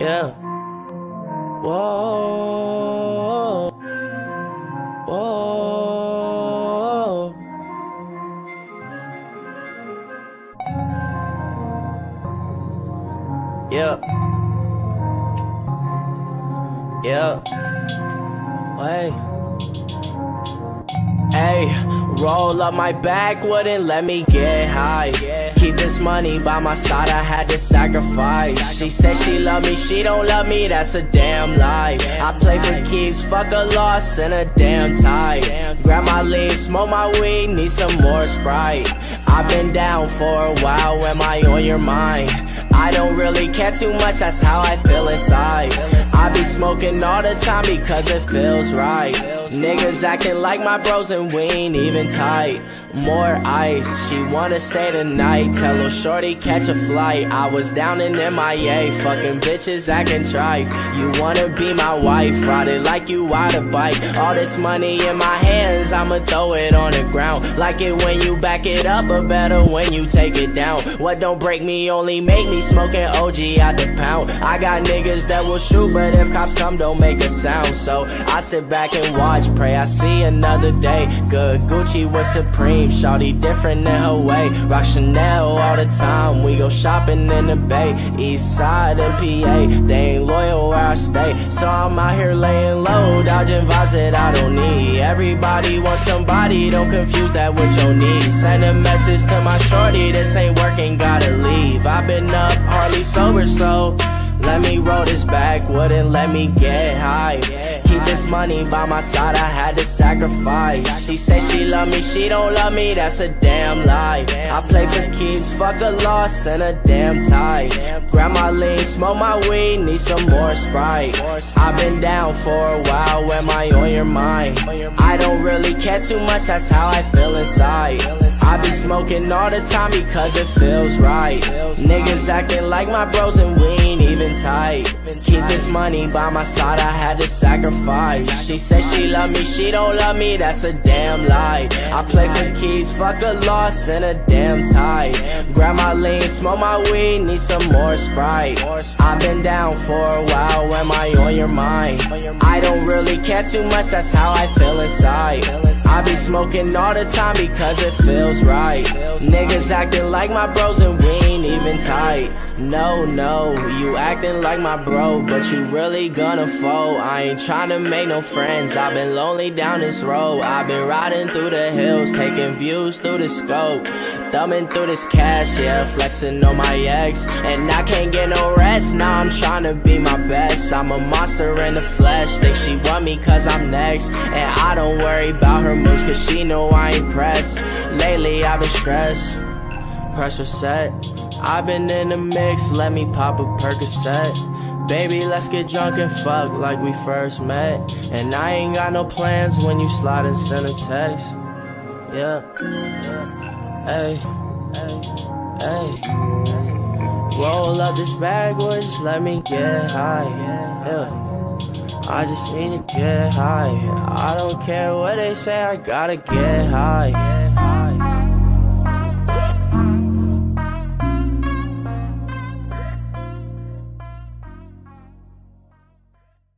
Yeah. Whoa. Whoa. Yeah. Yeah. Wait. Hey, roll up my back, wouldn't let me get high. Keep this money by my side, I had to sacrifice. She said she love me, she don't love me, that's a damn lie. I play for keeps, fuck a loss and a damn tie. Grab my lean, smoke my weed, need some more Sprite. I've been down for a while, am I on your mind? I don't really care too much, that's how I feel inside. I be smoking all the time because it feels right. Niggas acting like my bros and we ain't even tight. More ice, she wanna stay the night. Tell her shorty catch a flight. I was down in MIA, fucking bitches acting trife. You wanna be my wife, ride it like you ride a bike. All this money in my hands, I'ma throw it on the ground. Like it when you back it up, but better when you take it down. What don't break me only make me smoking OG out the pound. I got niggas that will shoot, but if cops come, don't make a sound. So I sit back and watch, pray I see another day. Good Gucci was Supreme, shawty different in her way. Rock Chanel all the time, we go shopping in the Bay, East Side and PA. They ain't loyal where I stay, so I'm out here laying low, dodging vibes that I don't need. Everybody wants somebody, don't confuse that with your needs. Send a message to my shorty, this ain't working, gotta leave. I've been up, hardly sober, so. Let me roll this back, wouldn't let me get high. Keep this money by my side, I had to sacrifice. She say she love me, she don't love me, that's a damn lie. I play for keeps, fuck a loss and a damn tie. Grab my lean, smoke my weed, need some more Sprite. I've been down for a while, am I on your mind? I don't really care too much, that's how I feel inside. I be smoking all the time because it feels right. Niggas acting like my bros and we even tight. Keep this money by my side, I had to sacrifice. She said she love me, she don't love me, that's a damn lie. I play for keys, fuck a loss and a damn tie. Grab my lean, smoke my weed, need some more Sprite. I've been down for a while, am I on your mind? I don't really care too much, that's how I feel inside. I be smoking all the time because it feels right. Niggas acting like my bros and we even tight. No, no, you acting like my bro, but you really gonna fold. I ain't tryna make no friends, I've been lonely down this road. I've been riding through the hills, taking views through the scope. Thumbing through this cash, yeah, flexing on my ex. And I can't get no rest, now I'm tryna be my best. I'm a monster in the flesh, think she want me cause I'm next. And I don't worry about her moves cause she know I ain't pressed. Lately I've been stressed, pressure set. I've been in the mix, let me pop a Percocet. Baby, let's get drunk and fuck like we first met. And I ain't got no plans when you slide and send a text. Yeah. Hey, hey, hey. Roll up this backward, just let me get high. Yeah. I just need to get high. I don't care what they say, I gotta get high.